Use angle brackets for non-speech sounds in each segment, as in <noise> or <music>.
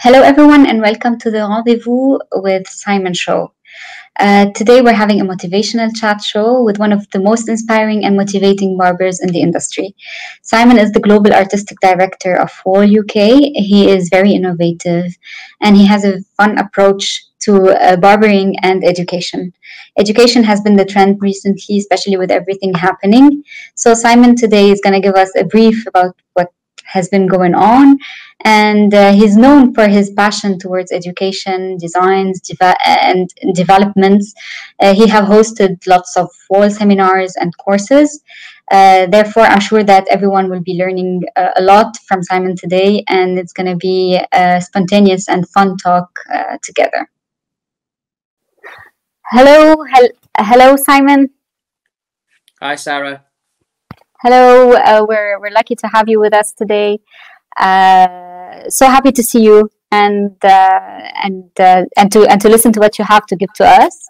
Hello, everyone, and welcome to the Rendezvous with Simon Shaw. Uh, today, we're having a motivational chat show with one of the most inspiring and motivating barbers in the industry. Simon is the global artistic director of Wahl UK. He is very innovative and he has a fun approach to uh, barbering and education. Education has been the trend recently, especially with everything happening. So, Simon today is going to give us a brief about what has been going on. And uh, he's known for his passion towards education, designs, and developments. Uh, he have hosted lots of Wahl seminars and courses. Uh, therefore, I'm sure that everyone will be learning uh, a lot from Simon today, and it's going to be a spontaneous and fun talk uh, together. Hello, hel- hello, Simon. Hi, Sarah. Hello, uh, we're, we're lucky to have you with us today. Uh, so happy to see you and uh, and uh, and to and to listen to what you have to give to us.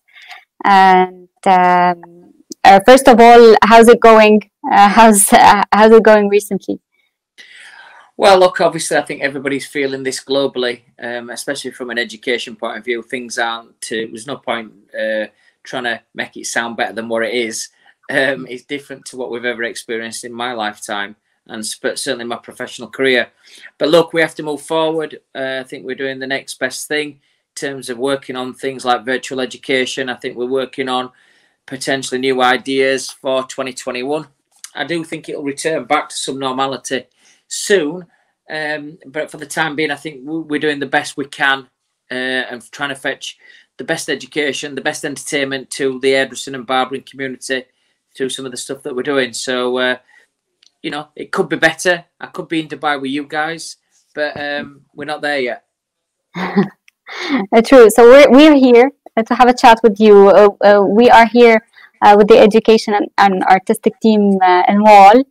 And um, uh, first of all, how's it going? Uh, how's how's it going recently? Well, look, obviously, I think everybody's feeling this globally, um, especially from an education point of view. Things aren't. there's no point trying to make it sound better than what it is um, is different to what we've ever experienced in my lifetime and certainly my professional career. But look, we have to move forward. Uh, I think we're doing the next best thing in terms of working on things like virtual education. I think we're working on potentially new ideas for 2021. I do think it'll return back to some normality soon. Um, but for the time being, I think we're doing the best we can uh, and trying to fetch the best education, the best entertainment to the hairdressing and barbering community through some of the stuff that we're doing. So, uh, you know, it could be better. I could be in Dubai with you guys, but um, we're not there yet. <laughs> True. So we're we're here to have a chat with you. Uh, uh, we are here uh, with the education and, and artistic team uh, in Wahl,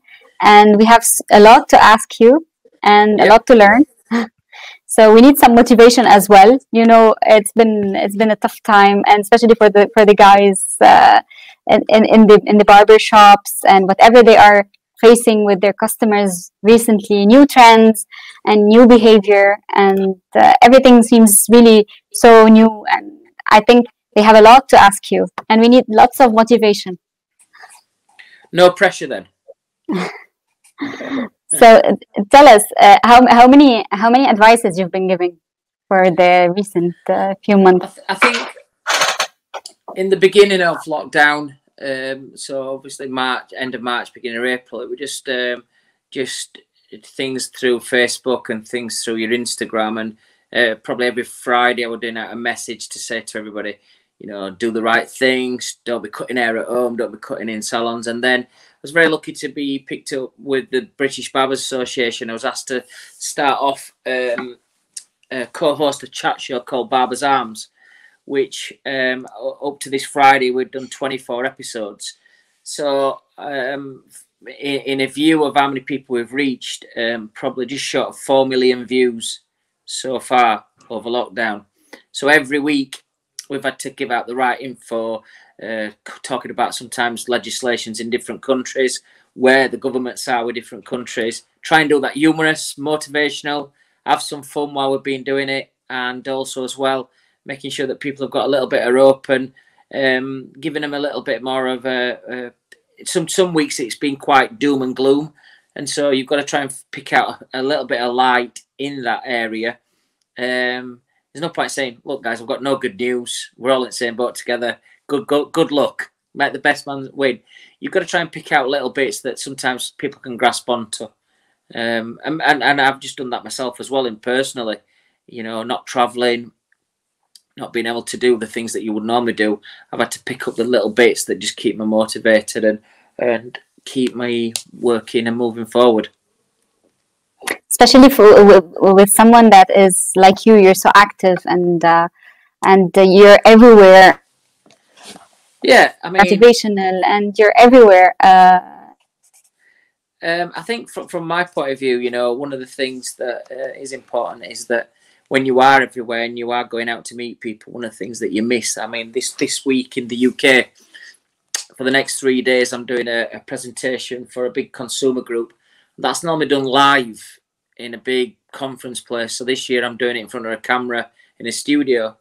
and we have a lot to ask you and a lot to learn. <laughs> so we need some motivation as well. You know, it's been it's been a tough time, and especially for the for the guys uh, in, in, the in the barber shops and whatever they are facing with their customers recently new trends and new behavior. And uh, everything seems really so new. And i think they have a lot to ask you. And we need lots of motivation. No pressure then. <laughs> So tell us uh, how, how many how many advices you've been giving for the recent uh, few months? I, th- I think in the beginning of lockdown um, so obviously March, end of March, beginning of April, it was just um, just things through Facebook and things through your Instagram, and uh, probably every Friday I would do out a message to say to everybody, you know, do the right things, don't be cutting hair at home, don't be cutting in salons, and then. I was very lucky to be picked up with the British Barbers Association. I was asked to start off um, co-host a chat show called Barbers Arms, which um, up to this Friday we've done 24 episodes. So um, in, in, a view of how many people we've reached, um, probably just short of 4 million views so far over lockdown. So every week we've had to give out the right info, uh, talking about sometimes legislations in different countries, where the governments are with different countries. Try and do that humorous, motivational, have some fun while we've been doing it, and also as well making sure that people have got a little bit of rope and um, giving them a little bit more of a, a, some some weeks it's been quite doom and gloom. And so you've got to try and pick out a little bit of light in that area. Um, there's no point saying look guys i've got no good news. We're all in the same boat together. Good good, good luck. Make the best man win. You've got to try and pick out little bits that sometimes people can grasp onto. Um, and, and, and i've just done that myself as well in personally. You know not traveling not being able to do the things that you would normally do, I've had to pick up the little bits that just keep me motivated and and keep me working and moving forward. Especially for with, with someone that is like you, you're so active and uh, and uh, you're everywhere. Yeah, I mean motivational, and you're everywhere. Uh, um, I think from from my point of view, you know, one of the things that uh, is important is that when you are everywhere and you are going out to meet people, one of the things that you miss. I mean, this this week in the UK, for the next three days, I'm doing a, a presentation for a big consumer group. That's normally done live in a big conference place. So this year I'm doing it in front of a camera in a studio.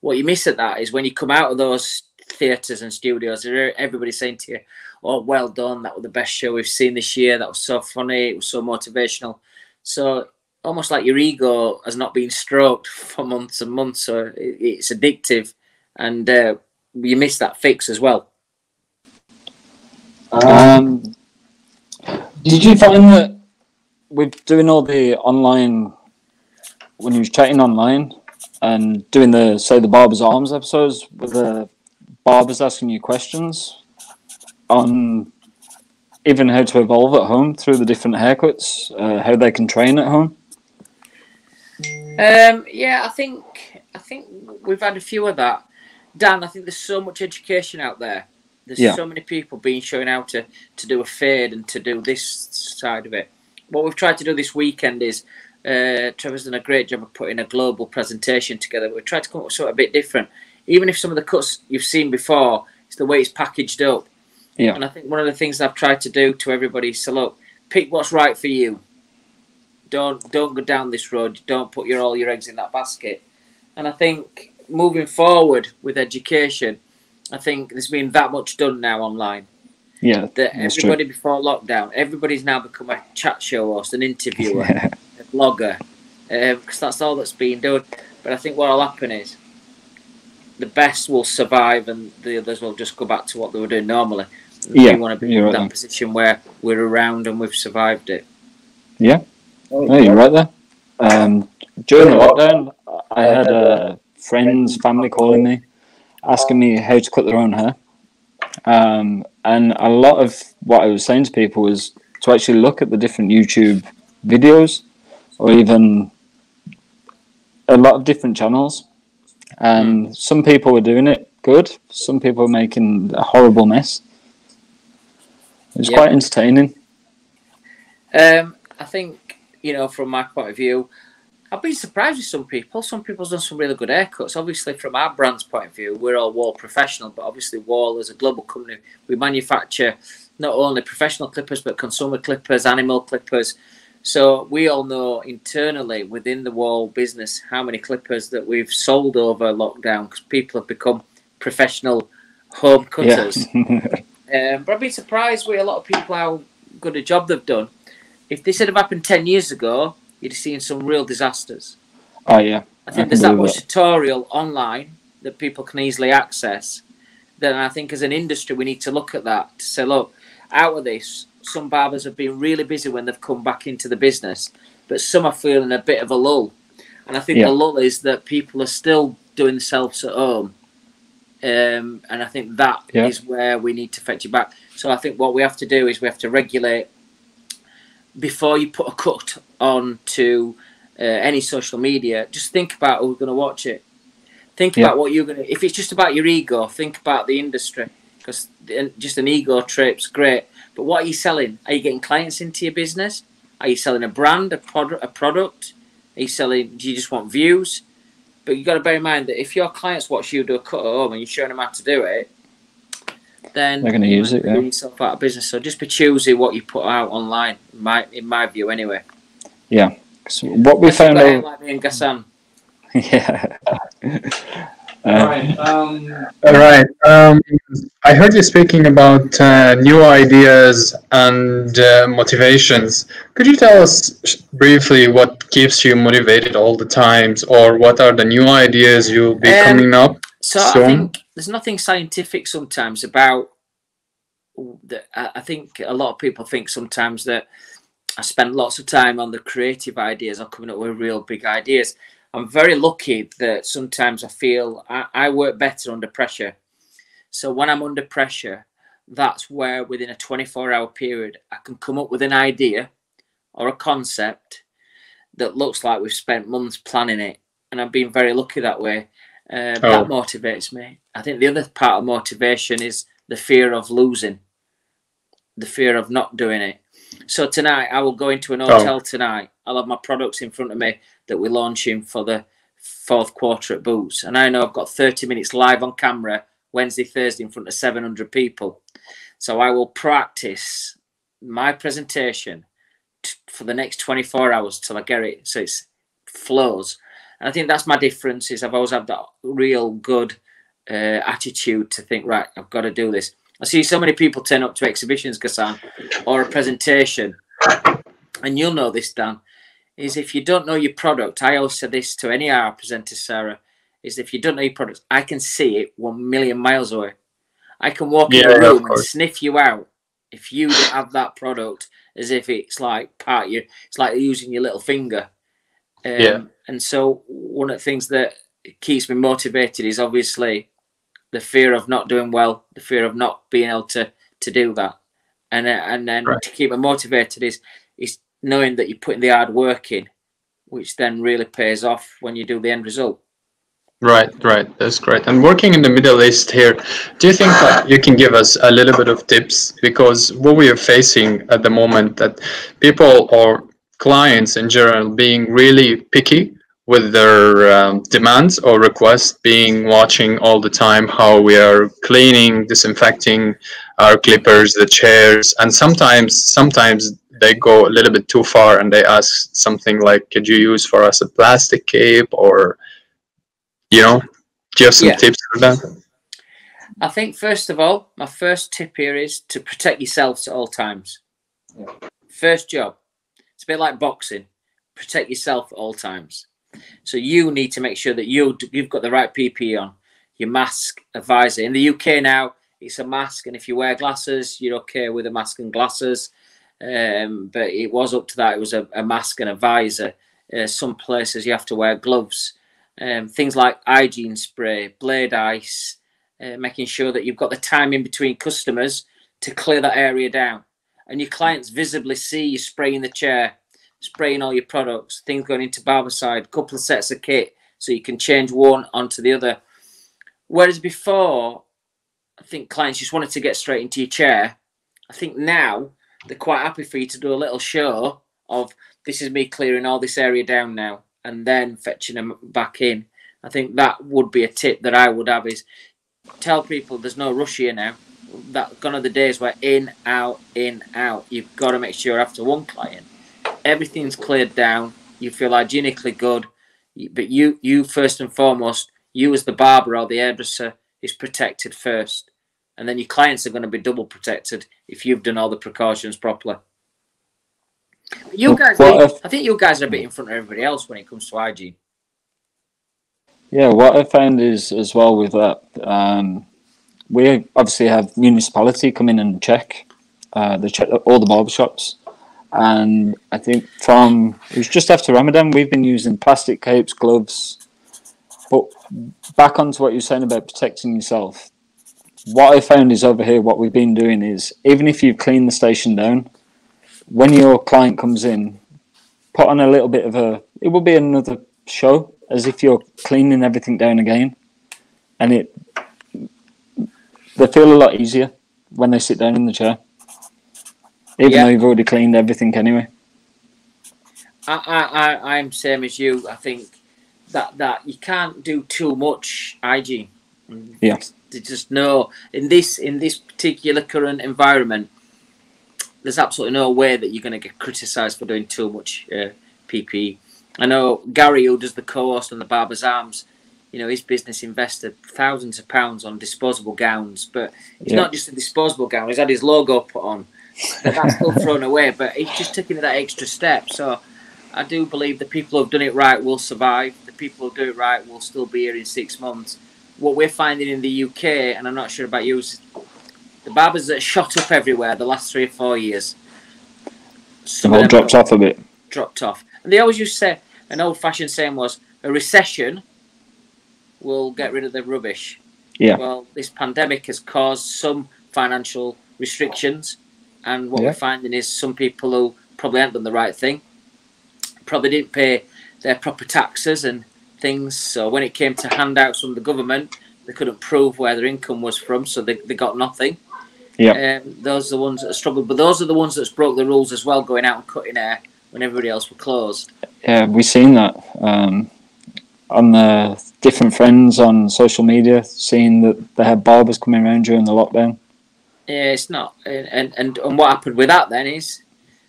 What you miss at that is when you come out of those theatres and studios, everybody's saying to you, "Oh, well done! That was the best show we've seen this year. That was so funny. It was so motivational." So almost like your ego has not been stroked <laughs> for months and months, so it's addictive, and uh, you miss that fix as well. Um, did you find that with doing all the online when you was chatting online and doing the say the Barbers Arms episodes with the barbers asking you questions on even how to evolve at home through the different haircuts, uh, how they can train at home? Um, yeah, I think I think we've had a few of that. Dan, I think there's so much education out there. There's yeah. so many people being shown how to, to do a fade and to do this side of it. What we've tried to do this weekend is uh, Trevor's done a great job of putting a global presentation together. We've tried to come up with something a bit different. Even if some of the cuts you've seen before, it's the way it's packaged up. Yeah. And I think one of the things I've tried to do to everybody is to look, pick what's right for you. Don't don't go down this road. Don't put your all your eggs in that basket. And I think moving forward with education, I think there's been that much done now online. Yeah, that everybody true. before lockdown, everybody's now become a chat show host, an interviewer, <laughs> yeah. a blogger, because um, that's all that's being done. But I think what will happen is the best will survive, and the others will just go back to what they were doing normally. Yeah, we want to be in right that position where we're around and we've survived it. Yeah, oh, you're right there. Um, during the lockdown, I had uh, friends, family calling me, asking me how to cut their own hair. Um, and a lot of what I was saying to people was to actually look at the different YouTube videos or even a lot of different channels. And some people were doing it good, some people were making a horrible mess. It was quite entertaining. Um, I think, you know, from my point of view, I've been surprised with some people. Some people's done some really good haircuts. Obviously, from our brand's point of view, we're all Wahl professional, but obviously, Wahl is a global company. We manufacture not only professional clippers, but consumer clippers, animal clippers. So we all know internally within the Wahl business how many clippers that we've sold over lockdown because people have become professional home cutters. Yeah. <laughs> um, but I've been surprised with a lot of people how good a job they've done. If this had happened 10 years ago, you'd have seen some real disasters. Oh yeah. I think I there's that much it. tutorial online that people can easily access. Then I think as an industry we need to look at that to say, look, out of this, some barbers have been really busy when they've come back into the business, but some are feeling a bit of a lull. And I think yeah. the lull is that people are still doing themselves at home. Um, and I think that yeah. is where we need to fetch it back. So I think what we have to do is we have to regulate before you put a cut on to uh, any social media, just think about who's going to watch it. Think yeah. about what you're going to. If it's just about your ego, think about the industry because just an ego trip's great. But what are you selling? Are you getting clients into your business? Are you selling a brand, a product, a product? Are you selling? Do you just want views? But you've got to bear in mind that if your clients watch you do a cut at home and you're showing them how to do it, then they're going to use it. Yeah. Yourself out of business. So just be choosy what you put out online. In my in my view, anyway. Yeah. So what we found out. Like me and Ghassan. <laughs> yeah. Uh, all right. Um, all right. Um, I heard you speaking about uh, new ideas and uh, motivations. Could you tell us briefly what keeps you motivated all the times, or what are the new ideas you'll be um, coming up so? I think there's nothing scientific sometimes about. that. I think a lot of people think sometimes that I spend lots of time on the creative ideas or coming up with real big ideas. I'm very lucky that sometimes I feel I, I work better under pressure. So when I'm under pressure, that's where within a 24 hour period, I can come up with an idea or a concept that looks like we've spent months planning it. And I've been very lucky that way. Uh, oh. That motivates me. I think the other part of motivation is the fear of losing, the fear of not doing it. So tonight, I will go into an hotel oh. tonight. I'll have my products in front of me that we're launching for the fourth quarter at Boots. And I know I've got 30 minutes live on camera Wednesday, Thursday in front of 700 people. So I will practice my presentation for the next 24 hours till I get it so it flows. And I think that's my difference is I've always had that real good uh, attitude to think, right, I've got to do this. I see so many people turn up to exhibitions, Ghassan, or a presentation, and you'll know this, Dan, is if you don't know your product, I always say this to any our presenters, Sarah, is if you don't know your product, I can see it one million miles away. I can walk yeah, in a room and sniff you out if you don't have that product as if it's like part of you it's like using your little finger. Um, yeah. And so one of the things that keeps me motivated is obviously the fear of not doing well, the fear of not being able to to do that, and uh, and then right. to keep me motivated is is knowing that you're putting the hard work in, which then really pays off when you do the end result. Right, right. That's great. And working in the Middle East here, do you think that you can give us a little bit of tips? Because what we are facing at the moment that people or clients in general being really picky with their um, demands or requests, being watching all the time how we are cleaning, disinfecting our clippers, the chairs, and sometimes sometimes they go a little bit too far and they ask something like, "Could you use for us a plastic cape or?" you know, do you have some yeah. tips for that? I think first of all, my first tip here is to protect yourselves at all times. First job. Bit like boxing. Protect yourself at all times. So you need to make sure that you you've got the right PPE on, your mask, a visor. In the UK now, it's a mask, and if you wear glasses, you're okay with a mask and glasses. Um, but it was up to that; it was a, a mask and a visor. Uh, some places you have to wear gloves um, things like hygiene spray, blade ice, uh, making sure that you've got the time in between customers to clear that area down. And your clients visibly see you spraying the chair, spraying all your products, things going into Barbicide, couple of sets of kit so you can change one onto the other. Whereas before, I think clients just wanted to get straight into your chair. I think now they're quite happy for you to do a little show of this is me clearing all this area down now and then fetching them back in. I think that would be a tip that I would have is tell people there's no rush here now. That gone are the days where in, out, in, out. You've got to make sure after one client, everything's cleared down. You feel hygienically good, but you, you first and foremost, you as the barber or the hairdresser is protected first, and then your clients are going to be double protected if you've done all the precautions properly. You guys, I think you guys are a bit in front of everybody else when it comes to hygiene. Yeah, what I found is as well with that, um, we obviously have municipality come in and check, uh, they check all the barbershops, and I think from it was just after Ramadan, we've been using plastic capes, gloves. But back onto what you're saying about protecting yourself, what I found is over here, what we've been doing is even if you've cleaned the station down, when your client comes in, put on a little bit of a. It will be another show, as if you're cleaning everything down again, and it. They feel a lot easier when they sit down in the chair, even yeah. though you've already cleaned everything anyway. I, I, I'm same as you. I think that that you can't do too much hygiene. Yeah. To just know in this in this particular current environment, there's absolutely no way that you're going to get criticised for doing too much uh, PPE. I know Gary, who does the co-host on the Barber's Arms, you know, his business invested thousands of pounds on disposable gowns, but it's yeah. not just a disposable gown. He's had his logo put on, but that's still thrown away. But he's just taking that extra step. So I do believe the people who've done it right will survive. The people who do it right will still be here in six months. What we're finding in the UK, and I'm not sure about you, the barbers that shot up everywhere the last three or four years. Some all dropped off a bit. Dropped off. And they always used to say, an old fashioned saying was, a recession will get rid of the rubbish. Yeah. Well, this pandemic has caused some financial restrictions. And what yeah. we're finding is some people who probably haven't done the right thing, probably didn't pay their proper taxes and things. So when it came to handouts from the government, they couldn't prove where their income was from, so they, they got nothing. Yeah. Um, those are the ones that struggled, but those are the ones that broke the rules as well, going out and cutting hair when everybody else were closed. Yeah, we've seen that um, on the different friends on social media, seeing that they had barbers coming around during the lockdown. Yeah, it's not, and and and what happened with that then is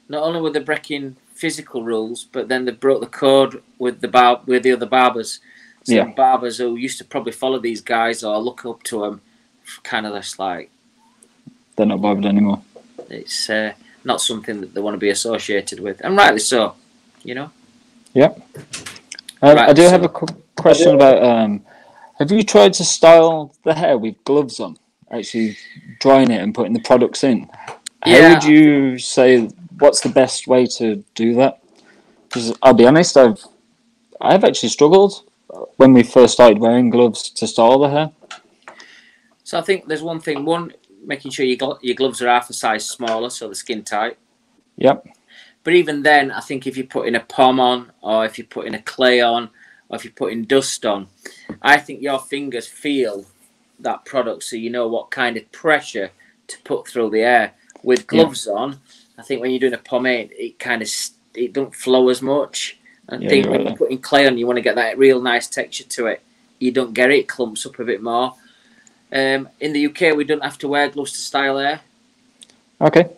not only were they breaking physical rules, but then they broke the code with the bar with the other barbers. So Yeah. barbers who used to probably follow these guys or look up to them, kind of just like They're not bothered anymore. it's uh, not something that they want to be associated with, and rightly so. You know. Yep. Um, Right, I do so- have a qu- question about. Um, have you tried to style the hair with gloves on? Actually, drying it and putting the products in. How Yeah. would you say? What's the best way to do that? Because I'll be honest, I've I've actually struggled when we first started wearing gloves to style the hair. So I think there's one thing: one, making sure your your gloves are half a size smaller, so they're skin tight. Yep. But even then, I think if you're putting a palm on, or if you're putting a clay on, or if you're putting dust on, I think your fingers feel that product, so you know what kind of pressure to put through the air. With gloves on, I think when you're doing a pomade, it kind of it don't flow as much. I Yeah, think you're when right you're putting clay on, you want to get that real nice texture to it. You don't get it; it clumps up a bit more. Um, in the UK, we don't have to wear gloves to style hair Okay.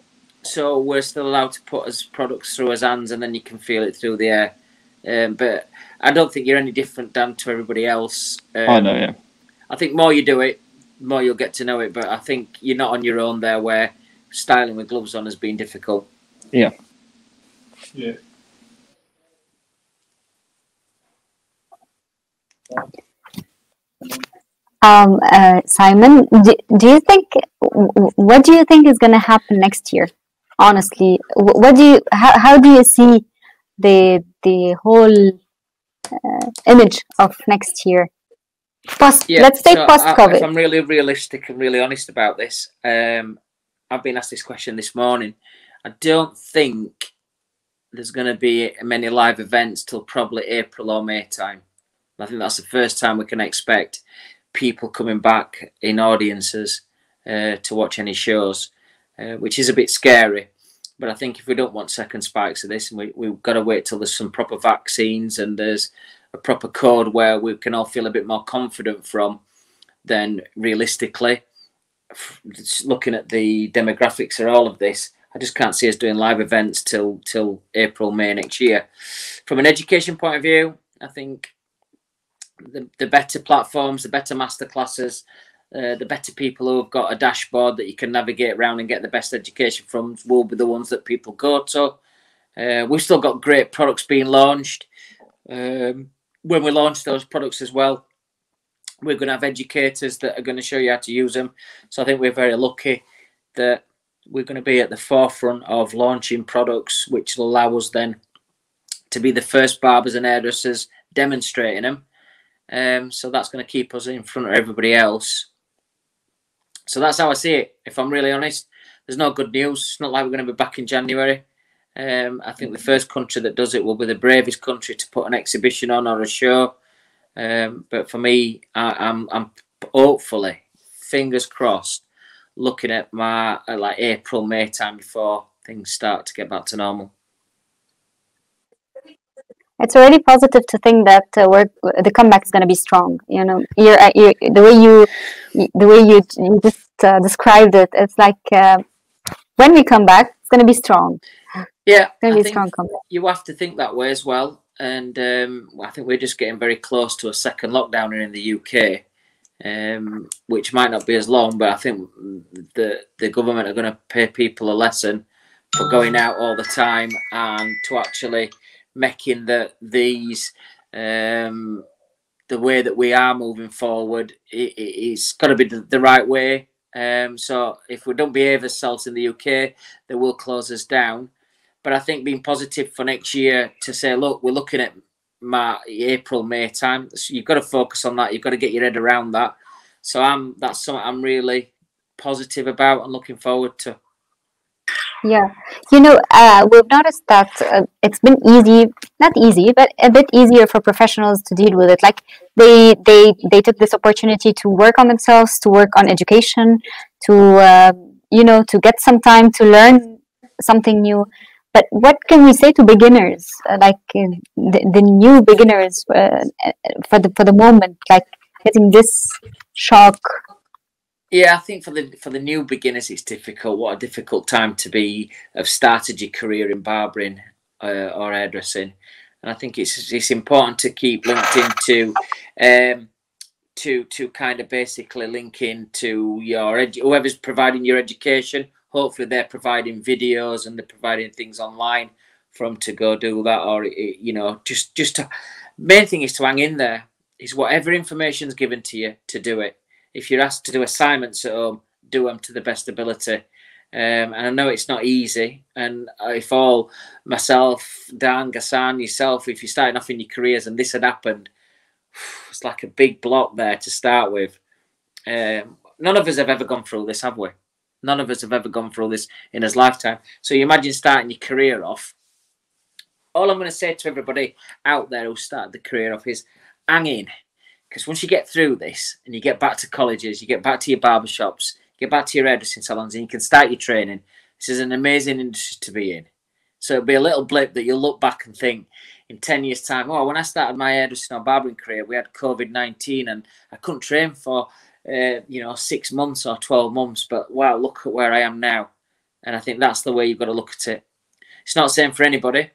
so we're still allowed to put as products through his hands and then you can feel it through the air um, but i don't think you're any different dan to everybody else um, I know. Yeah. I think more you do it more you'll get to know it but i think you're not on your own there where styling with gloves on has been difficult Yeah. Um, uh, Simon, do, do you think what do you think is going to happen next year? Honestly, what do you how, how do you see the the whole uh, image of next year? Post, let's say so post I- If COVID. I'm really realistic and really honest about this, um, I've been asked this question this morning. I don't think there's going to be many live events till probably April or May time. I think that's the first time we can expect people coming back in audiences uh, to watch any shows, uh, which is a bit scary. But I think if we don't want second spikes of this, and we, we've got to wait till there's some proper vaccines and there's a proper code where we can all feel a bit more confident from, then realistically, looking at the demographics of all of this, I just can't see us doing live events till till April, May next year. From an education point of view, I think the, the better platforms, the better master classes, uh, the better people who have got a dashboard that you can navigate around and get the best education from will be the ones that people go to. Uh, we've still got great products being launched. Um, when we launch those products as well, we're going to have educators that are going to show you how to use them. So I think we're very lucky that we're going to be at the forefront of launching products which will allow us then to be the first barbers and hairdressers demonstrating them. Um, so that's going to keep us in front of everybody else. So that's how I see it. If I'm really honest, there's no good news. It's not like we're going to be back in January. Um, I think the first country that does it will be the bravest country to put an exhibition on or a show. Um, but for me, I, I'm, I'm hopefully, fingers crossed, looking at my uh, like April, May time before things start to get back to normal. it's already positive to think that uh, the comeback is going to be strong. You know, you're, uh, you the way you the way you, you just uh, described it. It's like uh, when we come back, it's going to be strong. Yeah, It's going to I be a think strong comeback. you have to think that way as well. And um, I think we're just getting very close to a second lockdown here in the UK, um, which might not be as long, but I think the the government are going to pay people a lesson for going out all the time and to actually making the these um, the way that we are moving forward. It, it, it's got to be the, the right way. Um, so if we don't behave ourselves in the UK, they will close us down. But I think being positive for next year to say, look, we're looking at March, April, May time. So you've got to focus on that. You've got to get your head around that. So I'm that's something I'm really positive about and looking forward to. Yeah, you know, uh, we've noticed that uh, it's been easy, not easy, but a bit easier for professionals to deal with it. Like they they they took this opportunity to work on themselves, to work on education, to uh, you know, to get some time to learn something new. But what can we say to beginners, uh, like uh, the, the new beginners uh, for the for the moment, like getting this shock? Yeah, I think for the for the new beginners, it's difficult. What a difficult time to be have started your career in barbering uh, or hairdressing, and I think it's it's important to keep linked into. Um, to to kind of basically link into your whoever's providing your education. Hopefully, they're providing videos and they're providing things online for them to go do that, or you know, just just to, main thing is to hang in there. Is whatever information's given to you to do it. If you're asked to do assignments at home, do them to the best ability. Um, and I know it's not easy. And if all myself, Dan, Ghassan, yourself, if you're starting off in your careers and this had happened, <sighs> it's like a big block there to start with. Um, none of us have ever gone through this, have we? None of us have ever gone through this in his lifetime. So you imagine starting your career off. All I'm going to say to everybody out there who started the career off is hang in. Because once you get through this and you get back to colleges, you get back to your barbershops, get back to your hairdressing salons, and you can start your training, this is an amazing industry to be in. So it'll be a little blip that you'll look back and think, in 10 years' time, oh, when I started my hairdressing or barbering career, we had COVID 19 and I couldn't train for, uh, you know, six months or 12 months. But wow, look at where I am now. And I think that's the way you've got to look at it. It's not the same for anybody.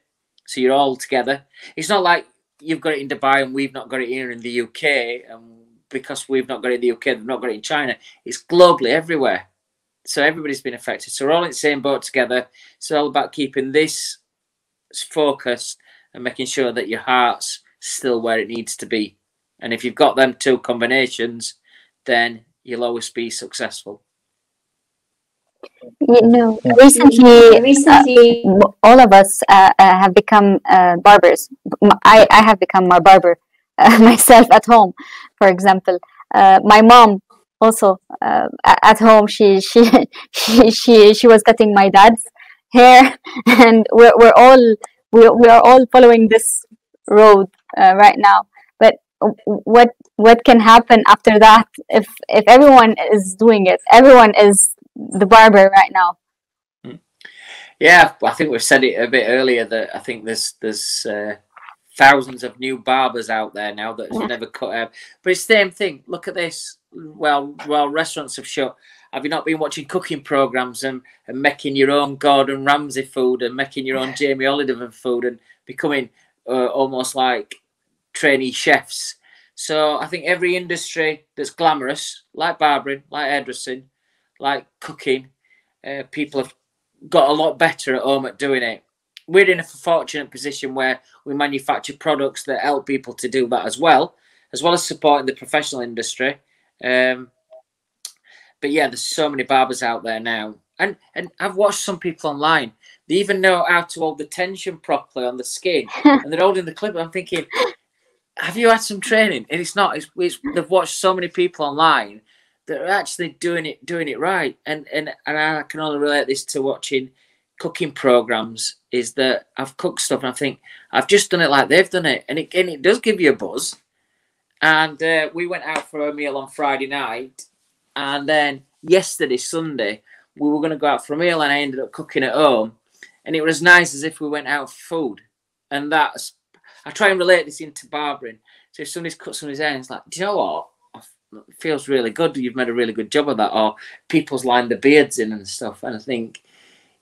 So you're all together. It's not like you've got it in Dubai and we've not got it here in the UK. And because we've not got it in the UK, they've not got it in China. It's globally everywhere. So everybody's been affected. So we're all in the same boat together. It's all about keeping this focused and making sure that your heart's still where it needs to be. And if you've got them two combinations, then you'll always be successful. You know, recently, recently, uh, all of us uh, uh, have become uh, barbers. I, I have become a barber <laughs> uh, myself at home, for example. Uh, my mom also at home, she, she <laughs> she she she was cutting my dad's hair, <laughs> and we're we're all we, we are all following this road uh, right now but what what can happen after that if if everyone is doing it. Everyone is the barber right now. Hmm. yeah i think we've said it a bit earlier that i think there's there's uh, thousands of new barbers out there now that have yeah. never cut hair. But it's the same thing. Look at this. Well well restaurants have shut. Have you not been watching cooking programs and, and making your own Gordon Ramsay food and making your own Jamie Oliver food and becoming uh, almost like trainee chefs? So I think every industry that's glamorous, like barbering, like hairdressing, like cooking, uh, people have got a lot better at home at doing it. We're in a fortunate position where we manufacture products that help people to do that as well, as well as supporting the professional industry. Um, but yeah, there's so many barbers out there now, and and I've watched some people online. They even know how to hold the tension properly on the skin, <laughs> and they're holding the clip. I'm thinking, have you had some training? And it's not. It's, it's they've watched so many people online that are actually doing it doing it right. And and and I can only relate this to watching cooking programs. Is that I've cooked stuff and I think I've just done it like they've done it, and it and it does give you a buzz. And uh, we went out for a meal on Friday night, and then yesterday, Sunday, we were going to go out for a meal and I ended up cooking at home. And it was as nice as if we went out for food. And that's, I try and relate this into barbering. So if somebody's cut somebody's hair, it's like, do you know what? It feels really good. You've made a really good job of that. Or people's lined the beards in and stuff. And I think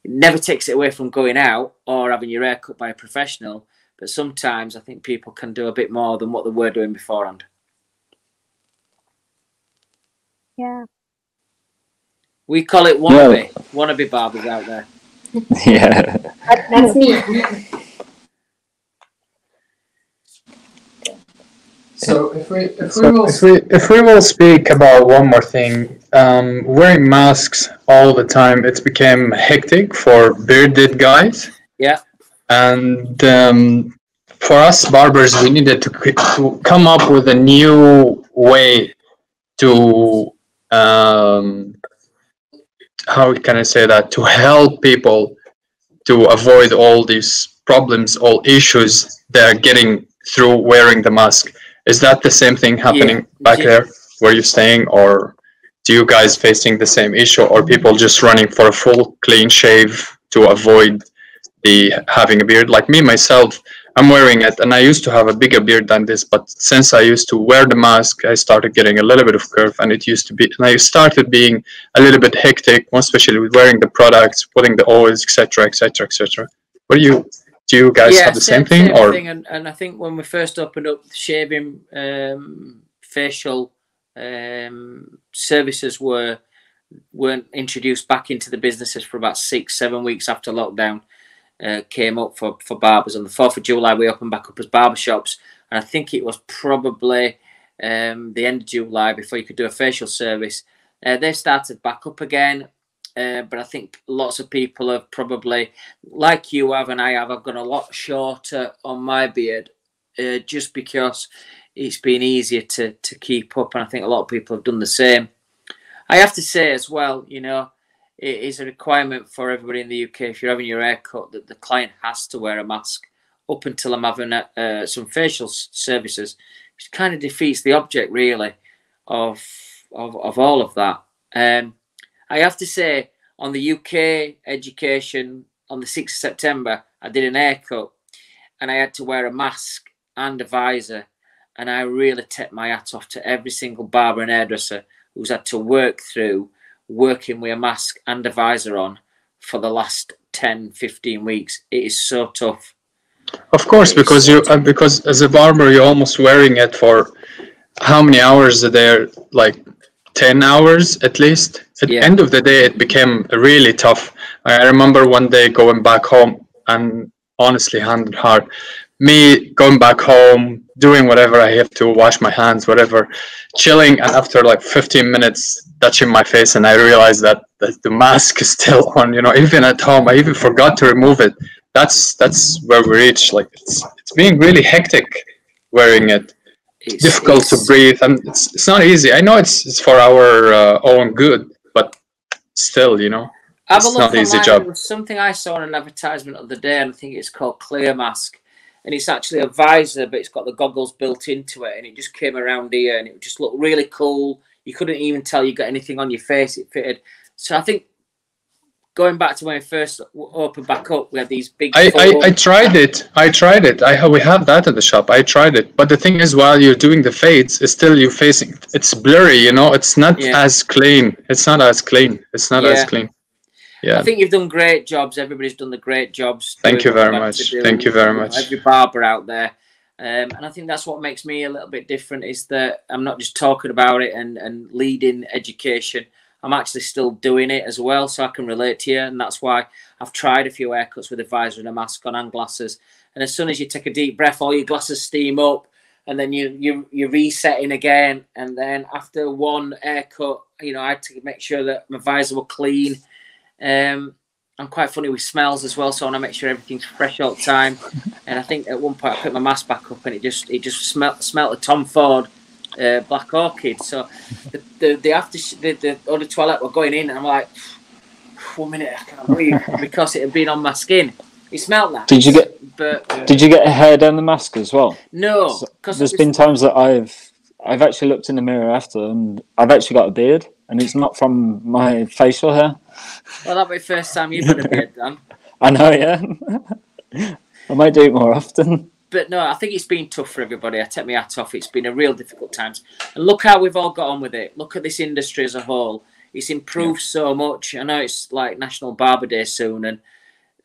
it never takes it away from going out or having your hair cut by a professional. But sometimes I think people can do a bit more than what they were doing beforehand. Yeah. We call it wannabe. Yeah. Wannabe barbers out there. <laughs> yeah. that's me. <laughs> So if we if so we will if we if we will speak about one more thing, um, wearing masks all the time, it's became hectic for bearded guys. Yeah. And um, for us barbers, we needed to to come up with a new way to um, how can I say that to help people to avoid all these problems, all issues they're getting through wearing the mask. Is that the same thing happening yeah. back yeah. there where you're staying, or do you guys facing the same issue, or people just running for a full clean shave to avoid the having a beard? Like me myself, I'm wearing it, and I used to have a bigger beard than this, but since I used to wear the mask, I started getting a little bit of curve, and it used to be, and I started being a little bit hectic, especially with wearing the products, putting the oils, etc., etc., etc. What do you do? You guys yeah, have the same, same thing? Same or thing. And, and I think when we first opened up shaving um, facial um, services were weren't introduced back into the businesses for about six, seven weeks after lockdown uh, came up for, for barbers. On the 4th of July, we opened back up as barbershops. And I think it was probably um, the end of July before you could do a facial service. Uh, they started back up again. Uh, but I think lots of people have probably, like you have and I have, I've gone a lot shorter on my beard uh, just because it's been easier to, to keep up. And I think a lot of people have done the same. I have to say as well, you know, it is a requirement for everybody in the UK if you're having your hair cut that the client has to wear a mask up until I'm having uh, some facial services, which kind of defeats the object really of of, of all of that. Um, I have to say, on the UK education on the 6th of September, I did an haircut and I had to wear a mask and a visor. And I really take my hat off to every single barber and hairdresser who's had to work through working with a mask and a visor on for the last 10, 15 weeks. It is so tough. Of course, because you uh, because as a barber, you're almost wearing it for how many hours a day? Like 10 hours at least. At yeah. the end of the day, it became really tough. I remember one day going back home and honestly, hand and heart, me going back home, doing whatever I have to, wash my hands, whatever, chilling. And after like 15 minutes, touching my face, and I realized that, that the mask <laughs> is still on, you know, even at home, I even forgot to remove it. That's that's where we reach. Like it's it's being really hectic wearing it it's, difficult it's, to breathe. And it's, it's not easy. I know it's it's for our uh, own good but still you know it's not an easy job. Something i saw in an advertisement of the day and i think it's called clear mask. And it's actually a visor but it's got the goggles built into it and it just came around here and it just looked really cool. You couldn't even tell you got anything on your face. It fitted. So i think going back to when we first opened back up, we had these big. I, I, I, tried it. I tried it. I we have that at the shop. I tried it, but the thing is, while you're doing the fades, it's still you facing. It's blurry. You know, it's not yeah. as clean. It's not as clean. It's not yeah. as clean. Yeah. I think you've done great jobs. Everybody's done the great jobs. Thank you very much. Thank you very much. Every barber out there. Um, and I think that's what makes me a little bit different is that I'm not just talking about it and, and leading education. I'm actually still doing it as well, so I can relate to you. And that's why I've tried a few haircuts with a visor and a mask on and glasses. And as soon as you take a deep breath, all your glasses steam up, and then you you you're resetting again. And then after one haircut, you know, I had to make sure that my visor were clean. Um, I'm quite funny with smells as well, so I want to make sure everything's fresh all the time. And I think at one point I put my mask back up, and it just it just smelt smelled of Tom Ford uh, Black Orchid. So the, the, the after the, the other toilet were going in, and I'm like, one minute, I can't breathe <laughs> because it had been on my skin. It smelled that. Did you get? But uh, did you get a hair down the mask as well? No, because there's been times that I've I've actually looked in the mirror after, and I've actually got a beard, and it's not from my facial hair. Well, that'll be the first time you've had a beard done. <laughs> I know, yeah. <laughs> I might do it more often but no, I think it's been tough for everybody. I take my hat off. It's been a real difficult times. And look how we've all got on with it. Look at this industry as a whole. It's improved yeah. so much. I know it's like National Barber Day soon, and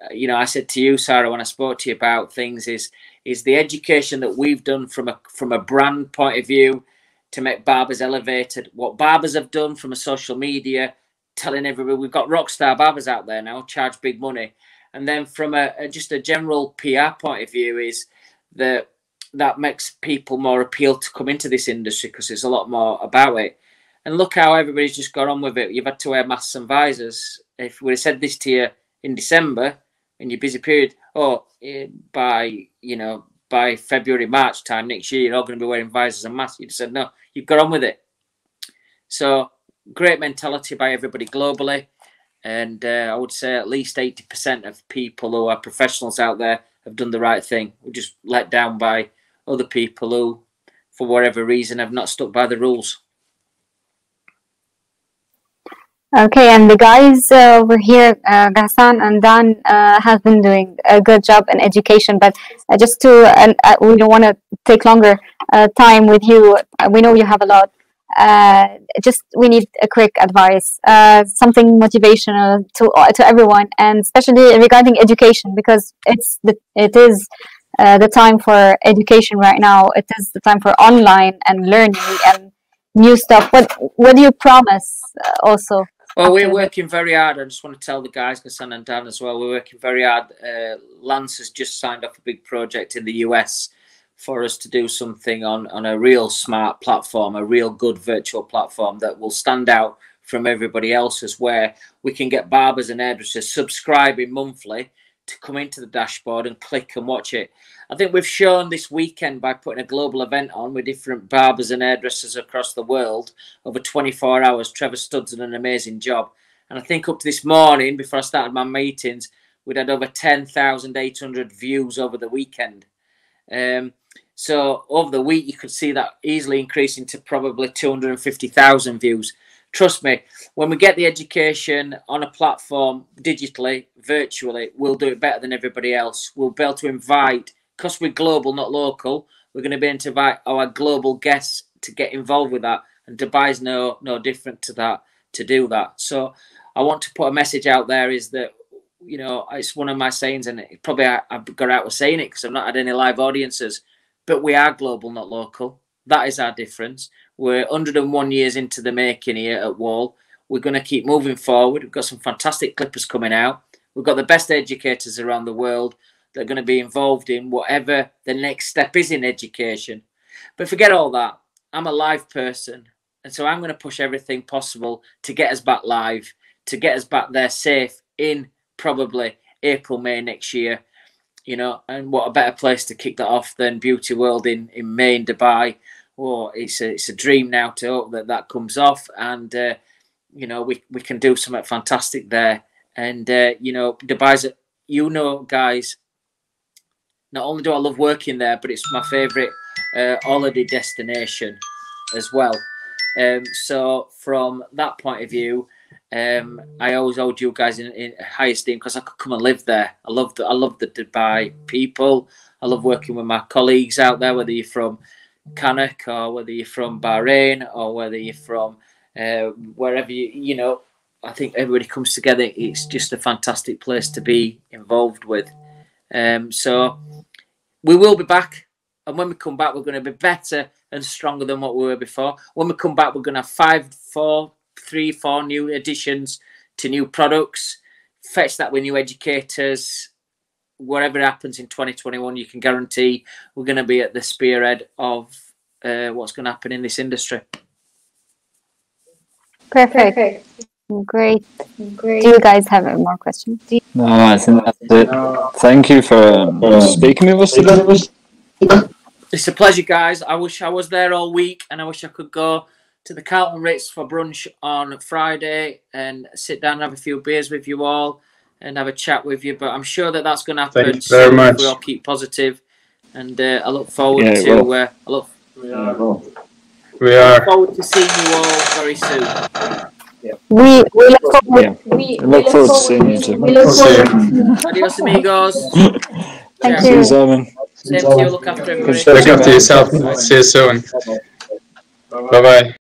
uh, you know, I said to you, Sarah, when I spoke to you about things, is is the education that we've done from a from a brand point of view to make barbers elevated. What barbers have done from a social media, telling everybody we've got rock star barbers out there now, charge big money, and then from a, a just a general PR point of view is that that makes people more appeal to come into this industry because there's a lot more about it. And look how everybody's just got on with it. You've had to wear masks and visors. If we said this to you in December in your busy period, oh, eh, by you know by February March time next year, you're all going to be wearing visors and masks. You'd said no. You've got on with it. So great mentality by everybody globally, and uh, I would say at least eighty percent of people who are professionals out there have done the right thing. We're just let down by other people who, for whatever reason, have not stuck by the rules. Okay, and the guys uh, over here, uh, Ghassan and Dan, uh, have been doing a good job in education. But uh, just to, and uh, we don't want to take longer uh, time with you. We know you have a lot uh, just we need a quick advice, uh, something motivational to to everyone, and especially regarding education because it's the, it is uh, the time for education right now. It is the time for online and learning and new stuff. What what do you promise uh, also? Well, we're working very hard. I just want to tell the guys, Ghassan and Dan as well. We're working very hard. Uh, Lance has just signed off a big project in the US for us to do something on on a real smart platform, a real good virtual platform that will stand out from everybody else's, where we can get barbers and hairdressers subscribing monthly to come into the dashboard and click and watch it. I think we've shown this weekend by putting a global event on with different barbers and hairdressers across the world over 24 hours. Trevor Studd's done an amazing job. And I think up to this morning, before I started my meetings, we'd had over 10,800 views over the weekend. Um, so over the week, you could see that easily increasing to probably 250,000 views trust me, when we get the education on a platform digitally, virtually, we'll do it better than everybody else. We'll be able to invite, because we're global, not local, we're going to be able to invite our global guests to get involved with that. And Dubai's no no different to that to do that. So I want to put a message out there is that you know it's one of my sayings, and it, probably I, have got out of saying it because I've not had any live audiences. But we are global, not local. That is our difference. We're 101 years into the making here at Wahl. We're going to keep moving forward. We've got some fantastic clippers coming out. We've got the best educators around the world that are going to be involved in whatever the next step is in education. But forget all that. I'm a live person. And so I'm going to push everything possible to get us back live, to get us back there safe in probably April, May next year. You know, and what a better place to kick that off than Beauty World in, in May in Dubai oh, it's a it's a dream now to hope that that comes off, and uh, you know we we can do something fantastic there. And uh, you know, Dubai's, you know, guys. Not only do I love working there, but it's my favourite uh, holiday destination as well. Um, so from that point of view, um, I always hold you guys in, in high esteem because I could come and live there. I love the I love the Dubai people. I love working with my colleagues out there, whether you're from Canuck or whether you're from Bahrain or whether you're from uh, wherever you, you know, I think everybody comes together. It's just a fantastic place to be involved with. Um, so we will be back. And when we come back, we're going to be better and stronger than what we were before. When we come back, we're going to have five, four, three, four new additions to new products. Fetch that with new educators, whatever happens in 2021, you can guarantee we're going to be at the spearhead of uh, what's going to happen in this industry. Perfect. Perfect. Great. Great. Do you guys have more questions? No, I think that's it. Thank you for um, speaking with us today. It's a pleasure, guys. I wish I was there all week, and I wish I could go to the Carlton Ritz for brunch on Friday and sit down and have a few beers with you all and have a chat with you. But I'm sure that that's going to happen. Thank you very much. We all keep positive, and uh, I look forward yeah, to. Well. Uh, I look. We are. We are. Look forward to seeing you all very soon. Yeah. We, we look forward. Yeah. We, we look, forward, to seeing you too. We look forward. Adios, amigos. <laughs> Thank you. Simon. Same to you. Look after everybody. Look after yourself. See you soon. Bye bye.